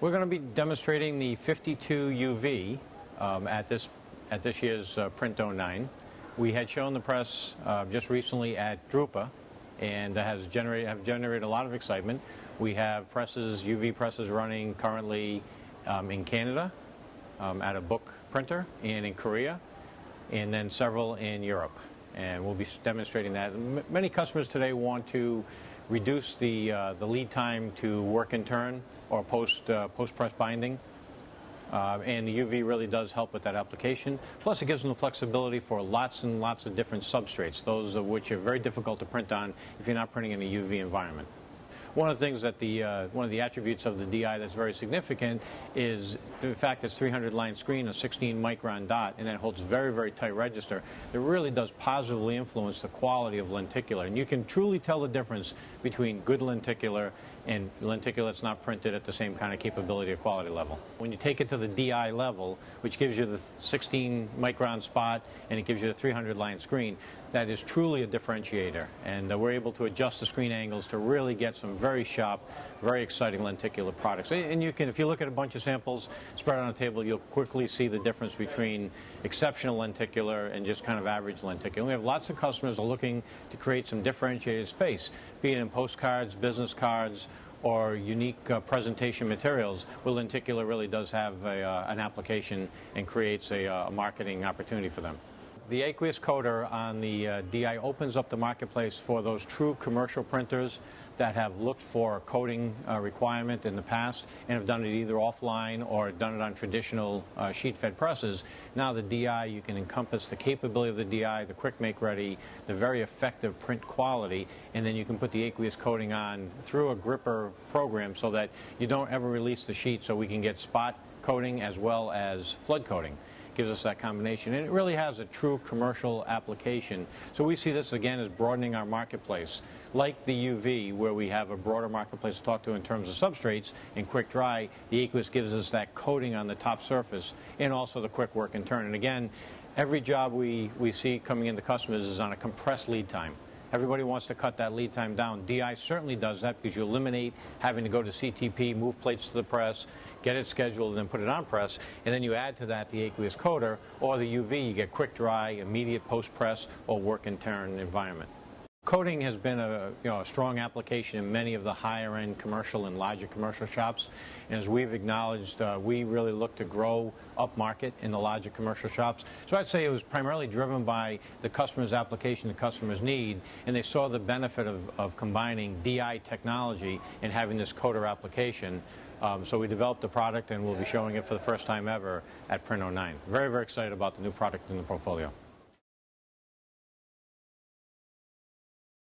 We're going to be demonstrating the 52 UV um, at this at this year's uh, Print 09. We had shown the press uh, just recently at Drupa, and has generated have generated a lot of excitement. We have presses, UV presses, running currently um, in Canada um, at a book printer, and in Korea, and then several in Europe. And we'll be demonstrating that. M many customers today want to reduce the uh, the lead time to work and turn or post uh, post press binding. Uh, and the UV really does help with that application. Plus, it gives them the flexibility for lots and lots of different substrates, those of which are very difficult to print on if you're not printing in a UV environment. One of the things that the uh, one of the attributes of the DI that's very significant is the fact that it's 300 line screen, a 16 micron dot, and it holds very very tight register. It really does positively influence the quality of lenticular, and you can truly tell the difference between good lenticular and lenticular that's not printed at the same kind of capability or quality level. When you take it to the DI level, which gives you the 16 micron spot and it gives you the 300 line screen, that is truly a differentiator, and uh, we're able to adjust the screen angles to really get some very very sharp, very exciting lenticular products. And you can, if you look at a bunch of samples spread on a table, you'll quickly see the difference between exceptional lenticular and just kind of average lenticular. We have lots of customers that are looking to create some differentiated space, be it in postcards, business cards, or unique uh, presentation materials, where lenticular really does have a, uh, an application and creates a, uh, a marketing opportunity for them. The aqueous coater on the uh, DI opens up the marketplace for those true commercial printers that have looked for a coating uh, requirement in the past and have done it either offline or done it on traditional uh, sheet-fed presses. Now the DI, you can encompass the capability of the DI, the quick make ready, the very effective print quality, and then you can put the aqueous coating on through a gripper program so that you don't ever release the sheet so we can get spot coating as well as flood coating gives us that combination. And it really has a true commercial application. So we see this again as broadening our marketplace. Like the UV, where we have a broader marketplace to talk to in terms of substrates and quick dry, the aqueous gives us that coating on the top surface and also the quick work and turn. And again, every job we, we see coming into customers is on a compressed lead time. Everybody wants to cut that lead time down. DI certainly does that because you eliminate having to go to CTP, move plates to the press, get it scheduled, and then put it on press. And then you add to that the aqueous coater or the UV. You get quick dry, immediate post press, or work and turn environment. Coating has been a, you know, a strong application in many of the higher end commercial and larger commercial shops. And as we've acknowledged, uh, we really look to grow up market in the larger commercial shops. So I'd say it was primarily driven by the customer's application, the customer's need, and they saw the benefit of, of combining DI technology and having this coater application. Um, so we developed the product and we'll be showing it for the first time ever at Print 09. Very, very excited about the new product in the portfolio.